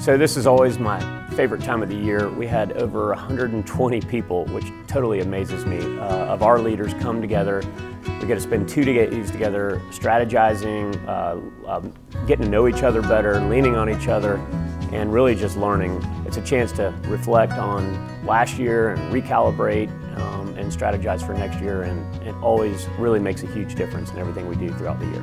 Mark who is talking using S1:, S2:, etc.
S1: So this is always my favorite time of the year. We had over 120 people, which totally amazes me, uh, of our leaders come together. We get to spend two days together strategizing, uh, um, getting to know each other better, leaning on each other, and really just learning. It's a chance to reflect on last year and recalibrate um, and strategize for next year, and it always really makes a huge difference in everything we do throughout the year.